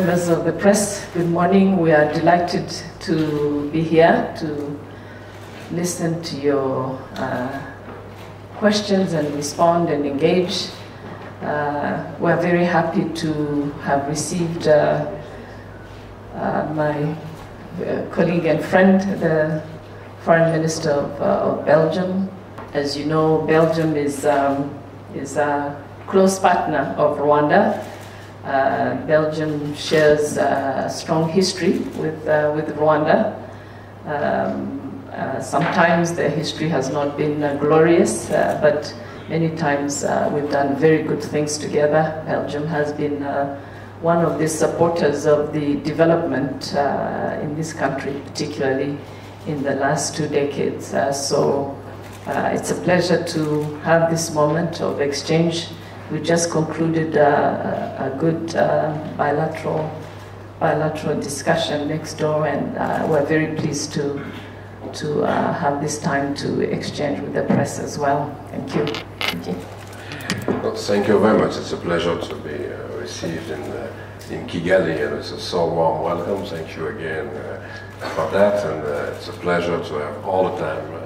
members of the press, good morning. We are delighted to be here to listen to your uh, questions and respond and engage. Uh, we're very happy to have received uh, uh my uh, colleague and friend, the Foreign Minister of, uh, of Belgium. As you know, Belgium is, um, is a close partner of Rwanda. Uh, Belgium shares a strong history with, uh, with Rwanda. Um, uh, sometimes the history has not been uh, glorious, uh, but many times uh, we've done very good things together. Belgium has been one of the supporters of the development in this country, particularly in the last two decades. so it's a pleasure to have this moment of exchange we just concluded a, a, a good uh, bilateral bilateral discussion next door, and uh, we're very pleased to to uh, have this time to exchange with the press as well. Thank you. Thank you. Well, thank you very much. It's a pleasure to be uh, received in uh, in Kigali, and it's a so warm welcome. Thank you again uh, for that, and it's a pleasure to have all the time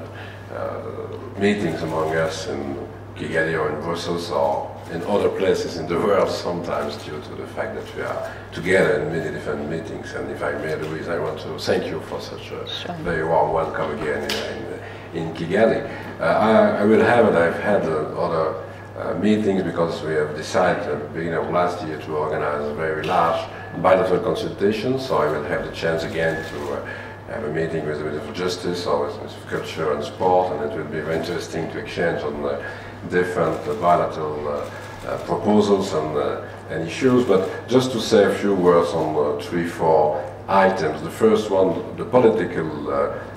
meetings among us in Kigali or in Brussels or in other places in the world sometimes due to the fact that we are together in many different meetings. And if I may, Louise, I want to thank you for such a sure. very warm welcome again in, in, in Kigali. Uh, I, I, will have it, I've had uh, other uh, meetings because we have decided at the beginning of last year to organize a very large bilateral consultation, so I will have the chance again to uh, have a meeting with the Minister of Justice or with Minister of Culture and Sport, and it will be very interesting to exchange on uh, different bilateral uh, uh, proposals and, uh, and issues. But just to say a few words on three, four items. The first one, the political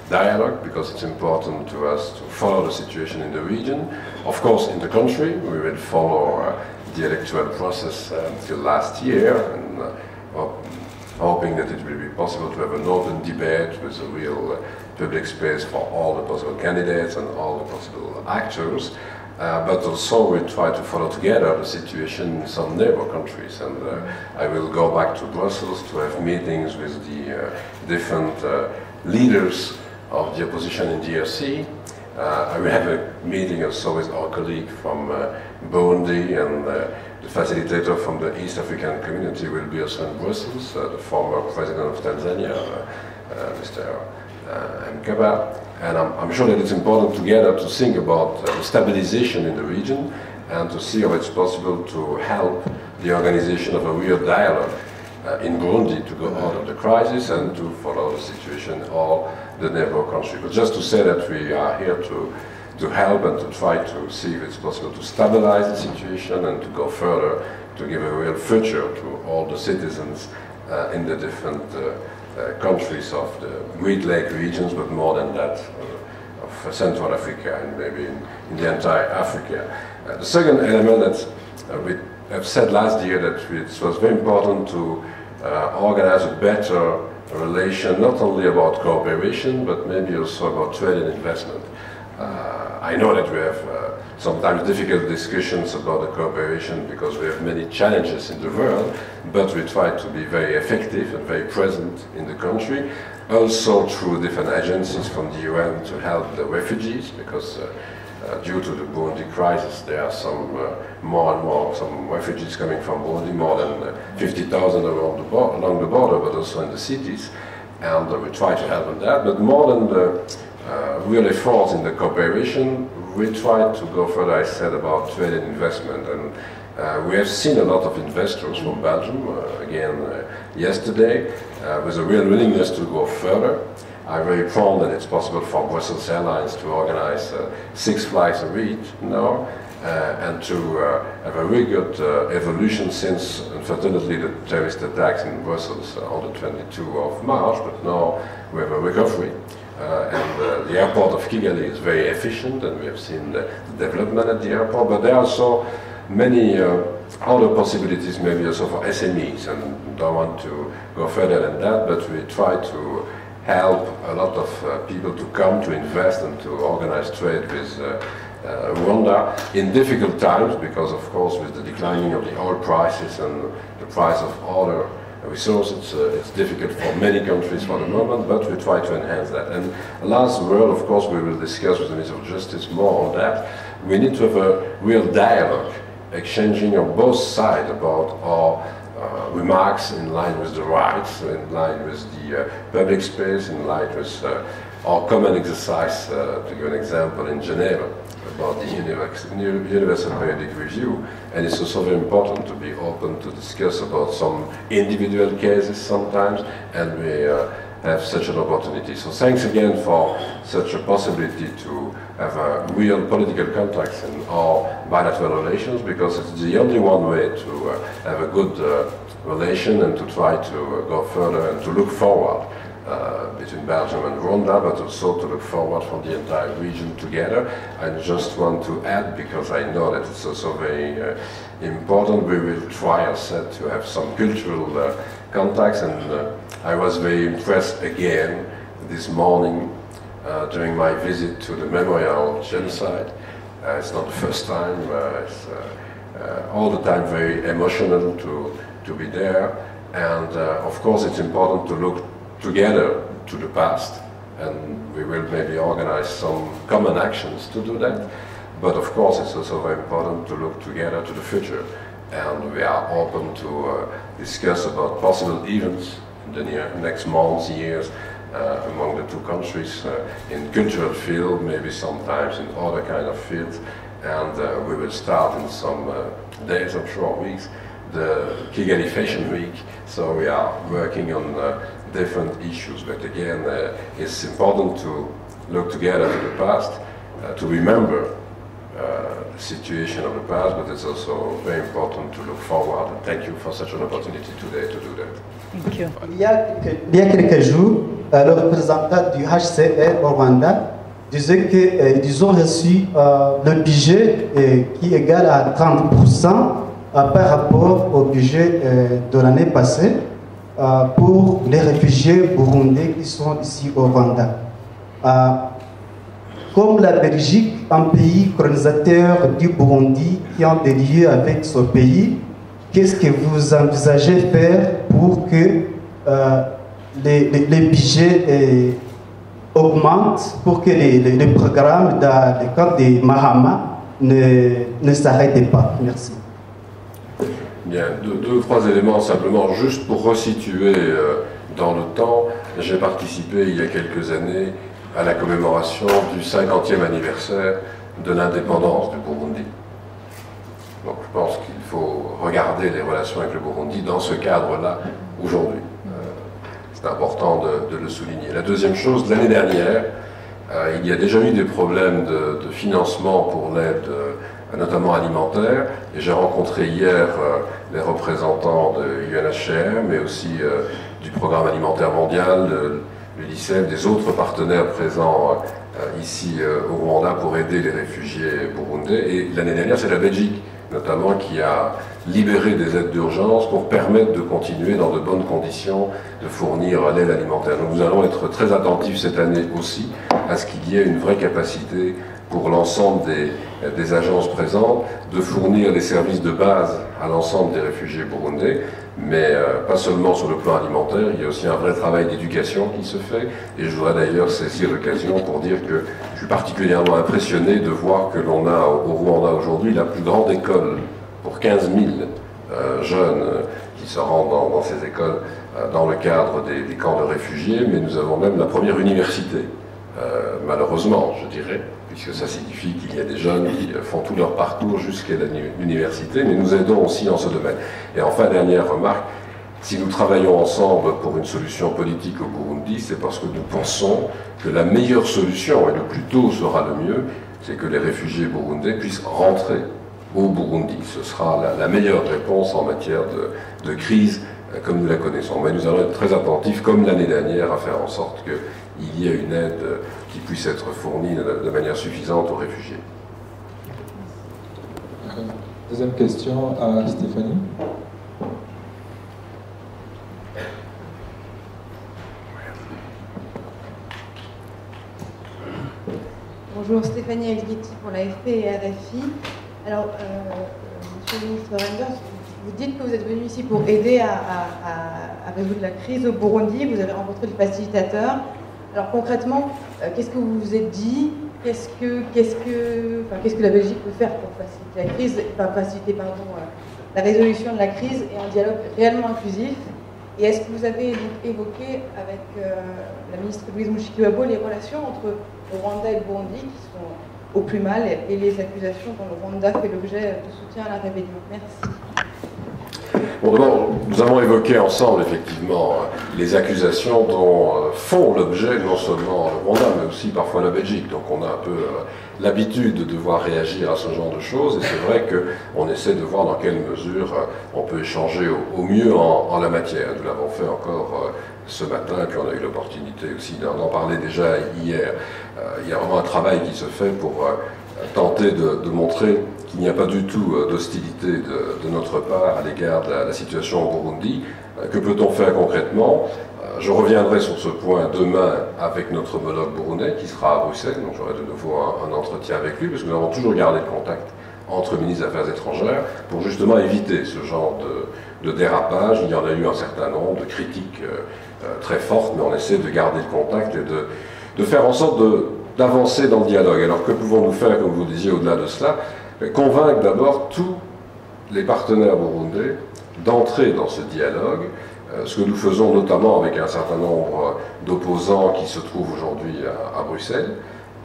dialogue, because it's important to us to follow the situation in the region. Of course, in the country, we will follow the electoral process until last year, and hoping that it will be possible to have an open debate with a real uh, public space for all the possible candidates and all the possible actors. Uh, but also we try to follow together the situation in some neighbor countries. And uh, I will go back to Brussels to have meetings with the uh, different uh, leaders of the opposition in DRC. Uh, I will have a meeting also with our colleague from uh, Burundi and the facilitator from the East African community will be also in Brussels, the former president of Tanzania, Mr. Mkapa. And I'm, I'm, sure that it's important together to think about uh, stabilization in the region and to see how it's possible to help the organization of a real dialogue uh, in Burundi to go out of the crisis and to follow the situation all the neighbor countries. But just to say that we are here to, to help and to try to see if it's possible to stabilize the situation and to go further to give a real future to all the citizens uh, in the different uh, countries of the Great Lake regions, but more than that, uh, of Central Africa and maybe in, in the entire Africa. Uh, the second element that we have said last year that it was very important to organize a better relation, not only about cooperation, but maybe also about trade and investment. Uh, I know that we have uh, sometimes difficult discussions about the cooperation because we have many challenges in the world, but we try to be very effective and very present in the country, also through different agencies from the UN to help the refugees, because uh, uh, due to the Burundi crisis, there are some uh, more and more some refugees coming from Burundi, more than uh, 50,000 along the, along the border, but also in the cities, and uh, we try to help on that. But more than the uh, real efforts in the cooperation, we tried to go further, I said, about trade and investment. And uh, we have seen a lot of investors from Belgium, uh, again, uh, yesterday, uh, with a real willingness to go further. I'm very proud that it's possible for Brussels Airlines to organize uh, six flights a week now. and to have a really good evolution since, unfortunately, the terrorist attacks in Brussels on the 22 of March, but now we have a recovery. Uh, and uh, the airport of Kigali is very efficient, and we have seen the, development at the airport. But there are also many uh, other possibilities, maybe also for SMEs, and don't want to go further than that. But we try to help a lot of uh, people to come to invest and to organize trade with uh, uh, Rwanda in difficult times, because of course with the declining of the oil prices and the price of other resource. It's, uh, it's difficult for many countries for the moment, but we try to enhance that. And last word, of course, we will discuss with the Minister of Justice more on that. We need to have a real dialogue, exchanging on both sides about our uh, remarks in line with the rights, in line with the uh, public space, in line with uh, our common exercise, uh, to give an example, in Geneva about the Universal Periodic Review. And it's also very important to be open to discuss about some individual cases sometimes, and we uh, have such an opportunity. So thanks again for such a possibility to have a real political contacts in our bilateral relations, because it's the only one way to uh, have a good uh, relation and to try to uh, go further and to look forward. Uh, between Belgium and Rwanda, but also to look forward for the entire region together. I just want to add, because I know that it's also very uh, important, we will try, as said, to have some cultural uh, contacts, and uh, I was very impressed again this morning uh, during my visit to the Memorial Genocide. it's not the first time, it's all the time very emotional to, to be there. And of course, it's important to look together to the past, and we will maybe organize some common actions to do that. But of course, it's also very important to look together to the future, and we are open to uh, discuss about possible events in the near, next months, years, uh, among the two countries uh, in cultural field, maybe sometimes in other kind of fields, and uh, we will start in some uh, days, I'm sure, weeks, the Kigali Fashion Week. So we are working on uh, different issues. But again, uh, it's important to look together to the past, uh, to remember uh, the situation of the past, but it's also very important to look forward. And thank you for such an opportunity today to do that. Thank you. Il y a quelques, il y a quelques jours, euh, le représentant du HCR au Rwanda disait qu'ils euh, ont reçu euh, le budget euh, qui est égal à 30% euh, par rapport au budget euh, de l'année passée. Euh, pour les réfugiés burundais qui sont ici au Rwanda. Euh, comme la Belgique, un pays colonisateur du Burundi qui a des lieux avec ce pays, qu'est-ce que vous envisagez faire pour que euh, les, budgets augmentent, pour que les, programmes dans le camp de Mahama ne, ne s'arrêtent pas? Merci. Deux, ou trois éléments simplement, juste pour resituer euh, dans le temps. J'ai participé il y a quelques années à la commémoration du 50e anniversaire de l'indépendance du Burundi. Donc je pense qu'il faut regarder les relations avec le Burundi dans ce cadre-là aujourd'hui. Euh, c'est important de, le souligner. La deuxième chose, l'année dernière, euh, il y a déjà eu des problèmes de financement pour l'aide notamment alimentaire. Et j'ai rencontré hier euh, les représentants de UNHCR, mais aussi euh, du Programme alimentaire mondial, le l'UNICEF, des autres partenaires présents euh, ici au Rwanda pour aider les réfugiés burundais. Et l'année dernière, c'est la Belgique notamment qui a libéré des aides d'urgence pour permettre de continuer dans de bonnes conditions de fournir l'aide alimentaire. Donc nous allons être très attentifs cette année aussi à ce qu'il y ait une vraie capacité pour l'ensemble des, des, agences présentes de fournir des services de base à l'ensemble des réfugiés burundais, mais euh, pas seulement sur le plan alimentaire, il y a aussi un vrai travail d'éducation qui se fait, et je voudrais d'ailleurs saisir l'occasion pour dire que je suis particulièrement impressionné de voir que l'on a au Rwanda aujourd'hui la plus grande école pour 15 000 euh, jeunes euh, qui se rendent dans, ces écoles dans le cadre des, des, camps de réfugiés, mais nous avons même la première université, malheureusement, je dirais, puisque ça signifie qu'il y a des jeunes qui font tout leur parcours jusqu'à l'université, mais nous aidons aussi dans ce domaine. Et enfin, dernière remarque, si nous travaillons ensemble pour une solution politique au Burundi, c'est parce que nous pensons que la meilleure solution, et le plus tôt sera le mieux, c'est que les réfugiés burundais puissent rentrer au Burundi. Ce sera la, meilleure réponse en matière de, de, crise euh, comme nous la connaissons. Mais nous allons être très attentifs, comme l'année dernière, à faire en sorte qu'il y ait une aide qui puisse être fournie de, manière suffisante aux réfugiés. Deuxième question à Stéphanie. Bonjour, Stéphanie Elghetti pour l'AFP et RFI. Alors, euh, Monsieur le ministre Renders, vous dites que vous êtes venu ici pour aider à, résoudre la crise au Burundi. Vous avez rencontré le facilitateur. Alors concrètement, euh, qu'est-ce que vous vous êtes dit Qu'est-ce que, la Belgique peut faire pour faciliter euh, la résolution de la crise et un dialogue réellement inclusif Et est-ce que vous avez évoqué avec euh, la ministre Louise Mushikiwabo les relations entre le Rwanda et le Burundi qui sont au plus mal et les accusations dont le Rwanda fait l'objet de soutien à la rébellion Merci. Nous avons évoqué ensemble, effectivement, les accusations dont euh, font l'objet non seulement le Rwanda, mais aussi parfois la Belgique. Donc on a un peu euh, l'habitude de devoir réagir à ce genre de choses, et c'est vrai qu'on essaie de voir dans quelle mesure euh, on peut échanger au, mieux en, la matière. Nous l'avons fait encore ce matin, puis on a eu l'opportunité aussi d'en parler déjà hier. il y a vraiment un travail qui se fait pour tenter de montrer il n'y a pas du tout euh, d'hostilité de, notre part à l'égard de la, situation au Burundi. Euh, que peut-on faire concrètement? Euh, Je reviendrai sur ce point demain avec notre homologue burundais qui sera à Bruxelles, donc j'aurai de nouveau un, entretien avec lui, parce que nous avons toujours gardé le contact entre ministres des Affaires étrangères pour justement éviter ce genre de, dérapage. Il y en a eu un certain nombre de critiques très fortes, mais on essaie de garder le contact et de, de faire en sorte d'avancer dans le dialogue. Alors que pouvons-nous faire, comme vous disiez, au-delà de cela? Convaincre d'abord tous les partenaires burundais d'entrer dans ce dialogue, euh, ce que nous faisons notamment avec un certain nombre d'opposants qui se trouvent aujourd'hui à, Bruxelles.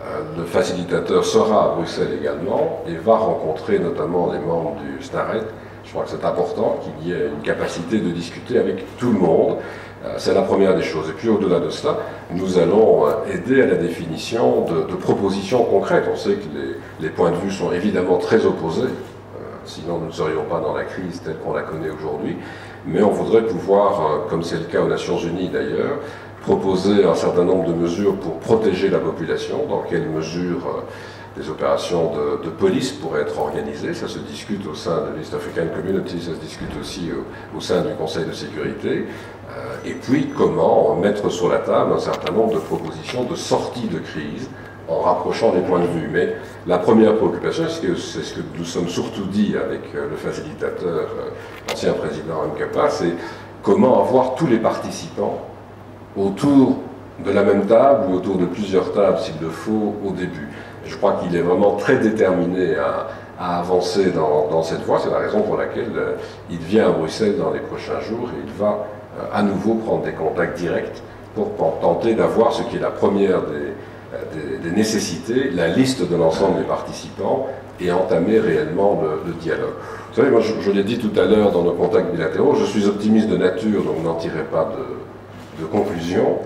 Euh, le facilitateur sera à Bruxelles également et va rencontrer notamment les membres du SNARET. Je crois que c'est important qu'il y ait une capacité de discuter avec tout le monde. Euh, c'est la première des choses. Et puis au-delà de cela, nous allons euh, aider à la définition de, propositions concrètes. On sait que les, points de vue sont évidemment très opposés, euh, sinon nous ne serions pas dans la crise telle qu'on la connaît aujourd'hui. Mais on voudrait pouvoir, comme c'est le cas aux Nations Unies d'ailleurs, proposer un certain nombre de mesures pour protéger la population, dans quelle mesure des opérations de, police pourraient être organisées. Ça se discute au sein de l'East African Community, ça se discute aussi au, sein du Conseil de sécurité. Euh, et puis comment mettre sur la table un certain nombre de propositions de sortie de crise en rapprochant les points de vue. Mais la première préoccupation, c'est ce que nous sommes surtout dit avec euh, le facilitateur, euh, l'ancien président Mkapa, c'est comment avoir tous les participants autour de la même table ou autour de plusieurs tables s'il le faut au début. Je crois qu'il est vraiment très déterminé à, avancer dans, cette voie. C'est la raison pour laquelle euh, il vient à Bruxelles dans les prochains jours et il va euh, à nouveau prendre des contacts directs pour, tenter d'avoir ce qui est la première des, des, nécessités, la liste de l'ensemble des participants et entamer réellement le, dialogue. Vous savez, moi je, l'ai dit tout à l'heure dans nos contacts bilatéraux, je suis optimiste de nature, donc n'en tirez pas de, de conclusion.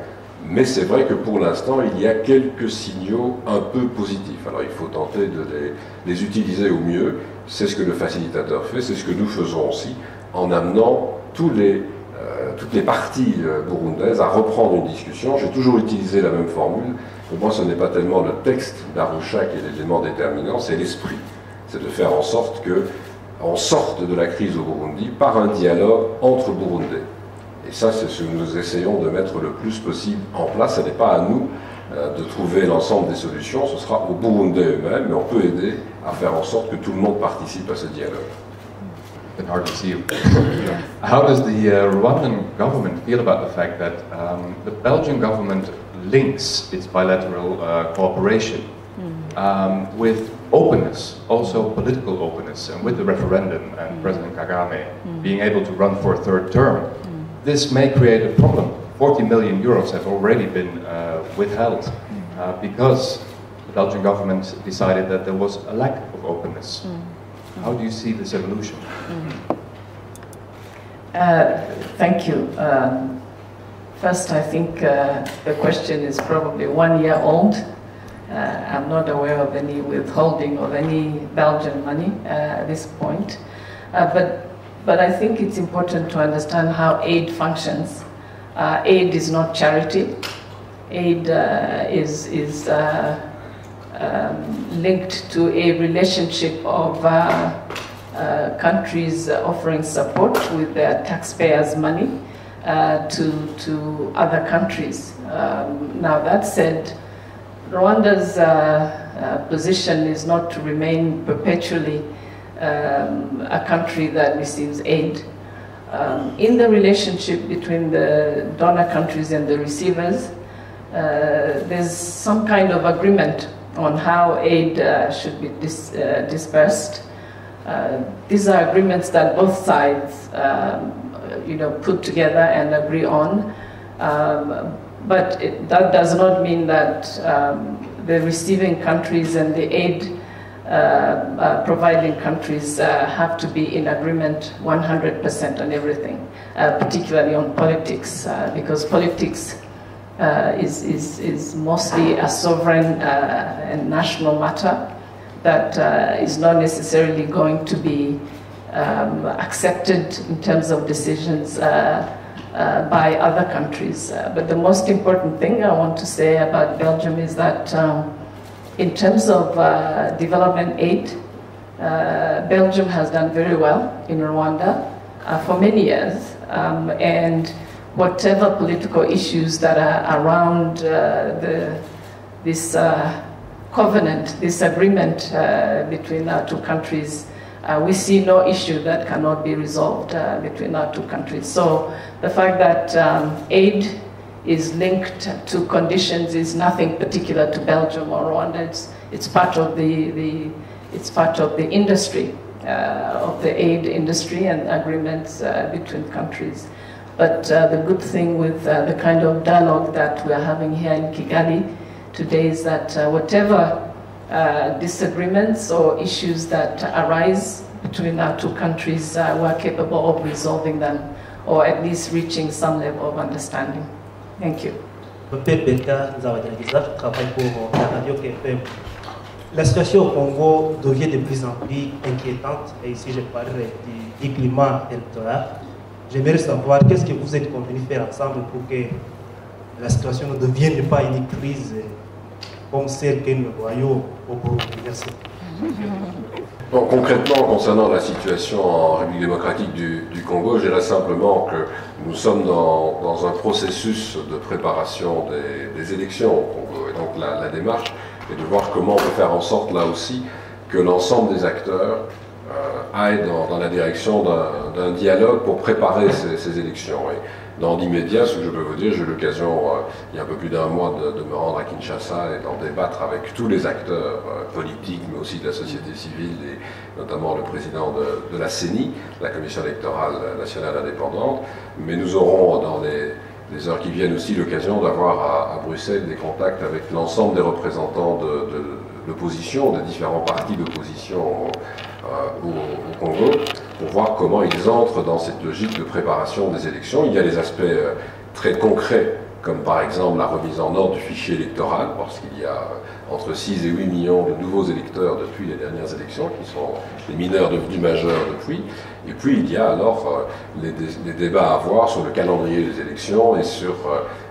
Mais c'est vrai que pour l'instant, il y a quelques signaux un peu positifs. Alors il faut tenter de les, utiliser au mieux. C'est ce que le facilitateur fait, c'est ce que nous faisons aussi, en amenant euh, toutes les parties euh, burundaises à reprendre une discussion. J'ai toujours utilisé la même formule. Pour moi, ce n'est pas tellement le texte d'Arusha qui est l'élément déterminant, c'est l'esprit. C'est de faire en sorte qu'on sorte de la crise au Burundi par un dialogue entre Burundais. Et ça, c'est ce que nous essayons de mettre le plus possible en place. Ce n'est pas à nous euh, de trouver l'ensemble des solutions, ce sera aux Burundais eux-mêmes, mais on peut aider à faire en sorte que tout le monde participe à ce dialogue. hard to see you. How does the uh, Rwandan government feel about the fact that um, the Belgian government links its bilateral uh, cooperation mm. um, with openness, also political openness, and with the referendum and mm. President Kagame mm. being able to run for a third term? This may create a problem. 40 million euros have already been uh, withheld uh, because the Belgian government decided that there was a lack of openness. Mm. How do you see this evolution? Mm. Uh, thank you. Um, first, I think uh, the question is probably one year old. Uh, I'm not aware of any withholding of any Belgian money uh, at this point. but but I think it's important to understand how aid functions. Uh, aid is not charity. Aid uh, is, is uh, um, linked to a relationship of uh, uh, countries offering support with their taxpayers' money uh, to, to other countries. Um, now, that said, Rwanda's position is not to remain perpetually um, a country that receives aid. Um, in the relationship between the donor countries and the receivers, uh, there's some kind of agreement on how aid uh, should be dis- uh, dispersed. Uh, these are agreements that both sides, um, you know, put together and agree on. Um, but it, that does not mean that um, the receiving countries and the aid providing countries uh, have to be in agreement 100% on everything, uh, particularly on politics, uh, because politics uh, is, is, is mostly a sovereign and national matter that is not necessarily going to be um, accepted in terms of decisions uh, by other countries. Uh, but the most important thing I want to say about Belgium is that um, in terms of uh, development aid, uh, Belgium has done very well in Rwanda uh, for many years. Um, and whatever political issues that are around uh, the, this covenant, this agreement between our two countries, uh, we see no issue that cannot be resolved uh, between our two countries. So the fact that um, aid is linked to conditions is nothing particular to Belgium or Rwanda. It's, it's part of the, the it's part of the industry uh, of the aid industry and agreements uh, between countries. But uh, the good thing with uh, the kind of dialogue that we are having here in Kigali today is that whatever uh, disagreements or issues that arise between our two countries, uh, we're capable of resolving them or at least reaching some level of understanding. Thank you. La situation au Congo devient de plus en plus inquiétante et ici je parlerai du, du climat électoral. J'aimerais savoir qu'est-ce que vous êtes convenus faire ensemble pour que la situation ne devienne pas une crise comme celle que nous voyons au Burundi. Merci. Concrètement, concernant la situation en République démocratique du, Congo, je dirais simplement que nous sommes dans, un processus de préparation des, élections au Congo. Et donc la, démarche est de voir comment on peut faire en sorte, là aussi, que l'ensemble des acteurs euh, aillent dans, la direction d'un dialogue pour préparer ces, élections. Dans l'immédiat, ce que je peux vous dire, j'ai eu l'occasion, euh, il y a un peu plus d'un mois, de, me rendre à Kinshasa et d'en débattre avec tous les acteurs euh, politiques, mais aussi de la société civile, et notamment le président de, la CENI, la Commission électorale nationale indépendante. Mais nous aurons dans les, heures qui viennent aussi l'occasion d'avoir à, Bruxelles des contacts avec l'ensemble des représentants de l'opposition, des différents partis d'opposition euh, au, au, Congo, pour voir comment ils entrent dans cette logique de préparation des élections. Il y a des aspects euh, très concrets, comme par exemple la remise en ordre du fichier électoral, parce qu'il y a euh, entre 6 et 8 millions de nouveaux électeurs depuis les dernières élections, qui sont des mineurs devenus majeurs depuis. Et puis il y a alors les, débats à avoir sur le calendrier des élections et sur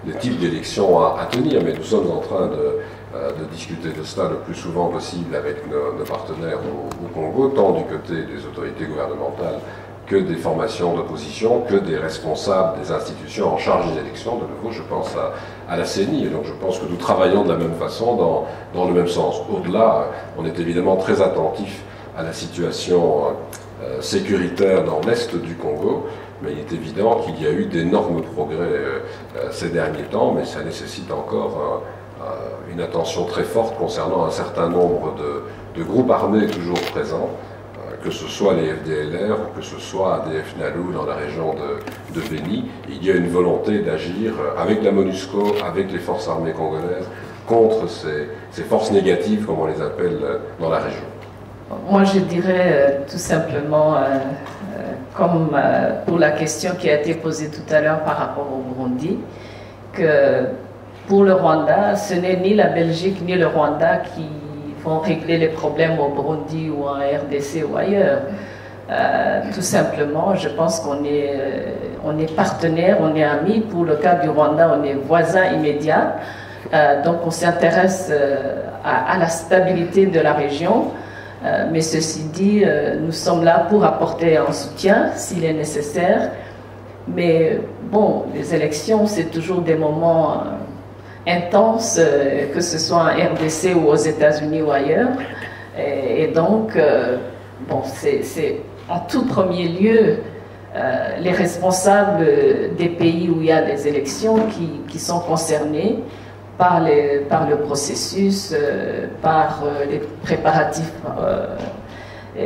les types d'élections à, tenir. Mais nous sommes en train de, de discuter de cela le plus souvent possible avec nos, partenaires au, au, Congo, tant du côté des autorités gouvernementales que des formations d'opposition, que des responsables des institutions en charge des élections. De nouveau, je pense à, à, la CENI. Et donc je pense que nous travaillons de la même façon, dans, dans le même sens. Au-delà, on est évidemment très attentif à la situation euh, sécuritaire dans l'est du Congo, mais il est évident qu'il y a eu d'énormes progrès euh, ces derniers temps, mais ça nécessite encore une attention très forte concernant un certain nombre de, groupes armés toujours présents, euh, que ce soit les FDLR ou que ce soit ADF Nalou dans la région de, de Beni. Il y a une volonté d'agir avec la MONUSCO, avec les forces armées congolaises, contre ces, ces, forces négatives, comme on les appelle dans la région. Moi, je dirais euh, tout simplement, euh, comme pour la question qui a été posée tout à l'heure par rapport au Burundi, que pour le Rwanda, ce n'est ni la Belgique ni le Rwanda qui vont régler les problèmes au Burundi ou en RDC ou ailleurs. Euh, tout simplement, je pense qu'on est, on est partenaire, on est amis. Pour le cas du Rwanda, on est voisins immédiats. Euh, donc on s'intéresse euh, à, la stabilité de la région. Mais ceci dit, nous sommes là pour apporter un soutien s'il est nécessaire. Mais bon, les élections, c'est toujours des moments intense, euh, que ce soit en RDC ou aux États-Unis ou ailleurs. Et, et donc, euh, bon, c'est en tout premier lieu les responsables des pays où il y a des élections qui, qui sont concernés par, par le processus, par les préparatifs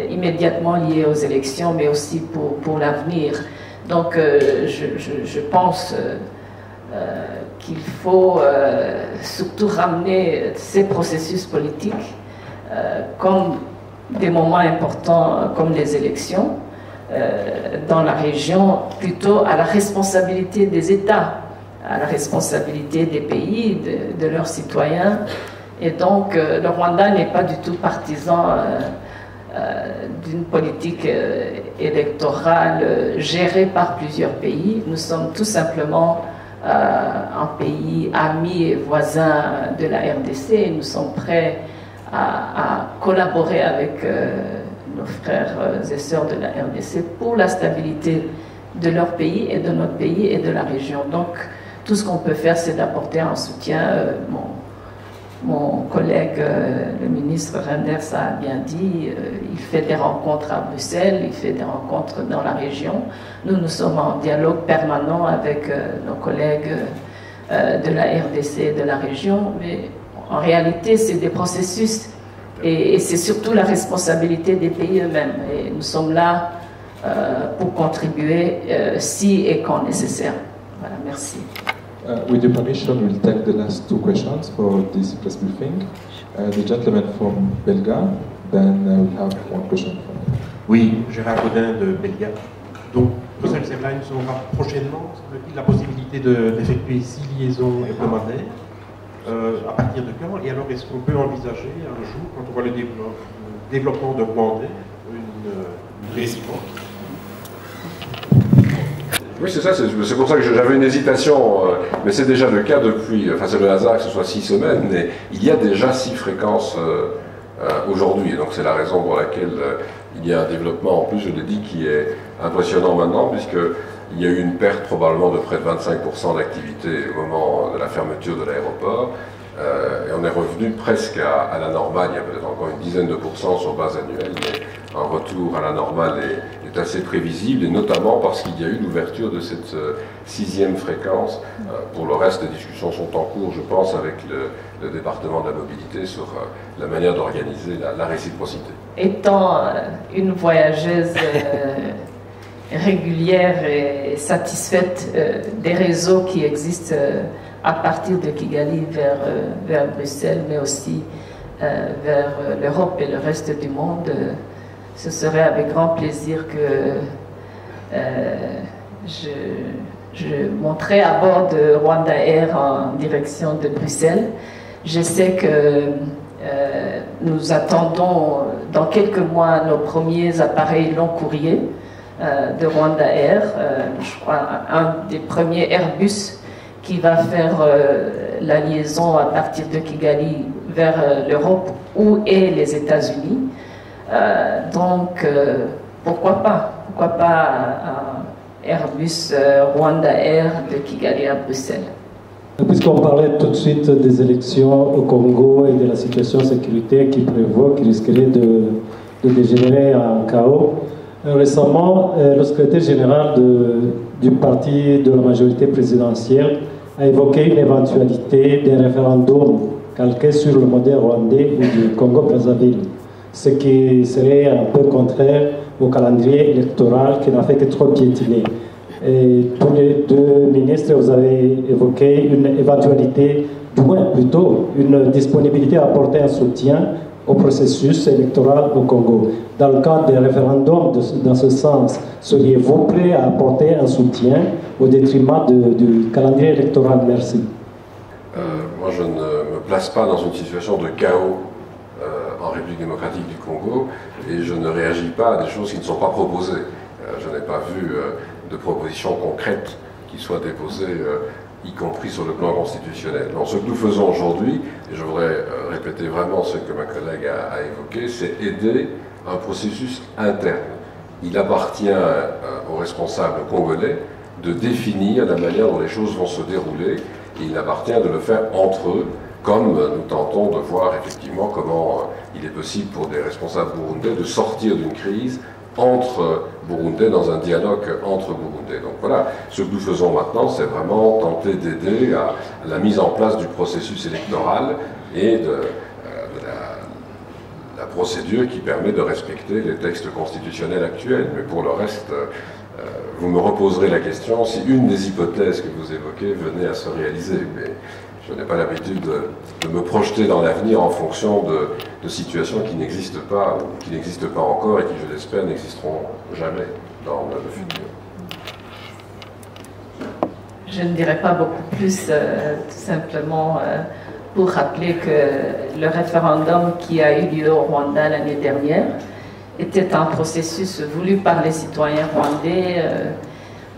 immédiatement liés aux élections, mais aussi pour, pour l'avenir. Donc, je, je, pense qu'il faut surtout ramener ces processus politiques comme des moments importants comme les élections dans la région, plutôt à la responsabilité des États, à la responsabilité des pays, de, leurs citoyens. Et donc, le Rwanda n'est pas du tout partisan d'une politique électorale gérée par plusieurs pays. Nous sommes tout simplement un pays ami et voisin de la RDC nous sommes prêts à, collaborer avec nos frères et sœurs de la RDC pour la stabilité de leur pays et de notre pays et de la région. Donc, tout ce qu'on peut faire, c'est d'apporter un soutien. Mon, collègue, le ministre Renders, a bien dit, il fait des rencontres à Bruxelles, il fait des rencontres dans la région. Nous, nous sommes en dialogue permanent avec nos collègues de la RDC et de la région, mais en réalité, c'est des processus et, c'est surtout la responsabilité des pays eux-mêmes. Et nous sommes là euh, pour contribuer euh, si et quand nécessaire. Voilà, merci. Uh, with your permission, we'll take the last two questions for this press briefing. Uh, the gentleman from Belga, then uh, we have one question. Oui, Gérard Godin de Belga. Donc, Bruxelles Airlines aura prochainement la possibilité d'effectuer six liaisons hebdomadaires. Euh, à partir de quand? Et alors, est-ce qu'on peut envisager un jour, quand on voit le, développement de Rwandais, une, une oui, c'est ça, c'est pour ça que j'avais une hésitation, euh, mais c'est déjà le cas depuis, enfin c'est le hasard que ce soit six semaines, mais il y a déjà six fréquences euh, aujourd'hui, donc c'est la raison pour laquelle il y a un développement en plus, je l'ai dit, qui est impressionnant maintenant, puisque il y a eu une perte probablement de près de 25% d'activité au moment de la fermeture de l'aéroport. Euh, et on est revenu presque à, la normale, il y a peut-être encore une dizaine de pourcents sur base annuelle, mais un retour à la normale est, assez prévisible, et notamment parce qu'il y a eu l'ouverture de cette euh, sixième fréquence. Euh, pour le reste, les discussions sont en cours, je pense, avec le, département de la mobilité sur la manière d'organiser la, réciprocité. Étant une voyageuse régulière et satisfaite euh, des réseaux qui existent euh, à partir de Kigali euh, vers Bruxelles, mais aussi vers l'Europe et le reste du monde. Ce serait avec grand plaisir que je, je monterai à bord de Rwanda Air en direction de Bruxelles. Je sais que nous attendons dans quelques mois nos premiers appareils long courrier euh, de Rwanda Air, euh, je crois un des premiers Airbus qui va faire euh, la liaison à partir de Kigali vers l'Europe ou et les États-Unis. Donc, pourquoi pas? Pourquoi pas un Airbus Rwanda Air de Kigali à Bruxelles? Puisqu'on parlait tout de suite des élections au Congo et de la situation sécurité qui prévoit, qui risquerait de, de dégénérer en chaos, Récemment, euh, le secrétaire général du parti de la majorité présidentielle a évoqué une éventualité d'un référendum calqué sur le modèle rwandais ou du Congo-Brazzaville, ce qui serait un peu contraire au calendrier électoral qui n'a fait que trop piétiner. Et tous les deux ministres, vous avez évoqué une éventualité, du plutôt une disponibilité à apporter un soutien au processus électoral au Congo. Dans le cadre des référendums, dans ce sens, seriez-vous prêt à apporter un soutien au détriment du calendrier électoral? Merci. Euh, moi, je ne me place pas dans une situation de chaos en République démocratique du Congo et je ne réagis pas à des choses qui ne sont pas proposées. Euh, je n'ai pas vu de propositions concrètes qui soient déposées y compris sur le plan constitutionnel. Donc ce que nous faisons aujourd'hui, et je voudrais euh, répéter vraiment ce que ma collègue a, évoqué, c'est aider un processus interne. Il appartient euh, aux responsables congolais de définir la manière dont les choses vont se dérouler, et il appartient de le faire entre eux, comme nous tentons de voir effectivement comment il est possible pour des responsables burundais de sortir d'une crise entre Burundais dans un dialogue entre Burundais. Donc voilà, ce que nous faisons maintenant, c'est vraiment tenter d'aider à, la mise en place du processus électoral et de, la, procédure qui permet de respecter les textes constitutionnels actuels. Mais pour le reste, vous me reposerez la question si une des hypothèses que vous évoquez venait à se réaliser. Mais je n'ai pas l'habitude de, me projeter dans l'avenir en fonction de, situations qui n'existent pas qui n'existent pas encore et qui, je l'espère, n'existeront jamais dans le futur. Je ne dirais pas beaucoup plus, euh, tout simplement euh, pour rappeler que le référendum qui a eu lieu au Rwanda l'année dernière était un processus voulu par les citoyens rwandais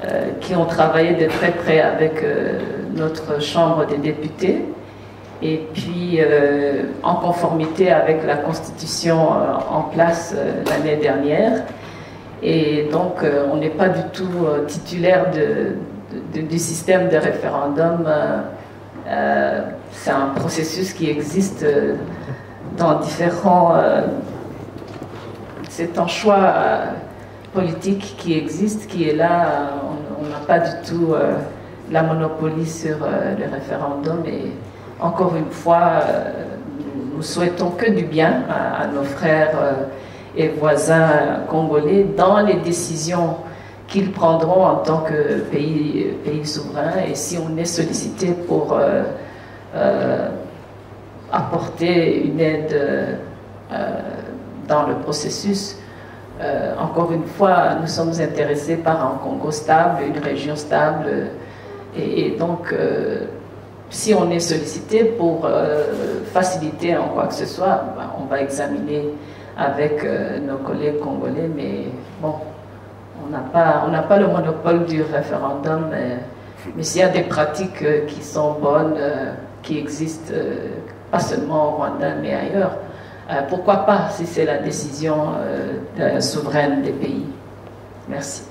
euh, qui ont travaillé de très près avec notre Chambre des députés, et puis euh, en conformité avec la Constitution euh, en place euh, l'année dernière. Et donc, on n'est pas du tout titulaire du système de référendum. C'est un processus qui existe dans différents... C'est un choix politique qui existe, qui est là. On n'a pas du tout la monopolie sur euh, le référendum. Et encore une fois, euh, nous souhaitons que du bien à, nos frères euh, et voisins congolais dans les décisions qu'ils prendront en tant que pays, pays souverain. Et si on est sollicité pour apporter une aide dans le processus, encore une fois, nous sommes intéressés par un Congo stable, une région stable et, donc, euh, si on est sollicité pour euh, faciliter en quoi que ce soit, ben, on va examiner avec euh, nos collègues congolais, mais bon, on n'a pas, pas le monopole du référendum, mais, s'il y a des pratiques qui sont bonnes, qui existent, pas seulement au Rwanda, mais ailleurs, pourquoi pas si c'est la décision souveraine des pays Merci.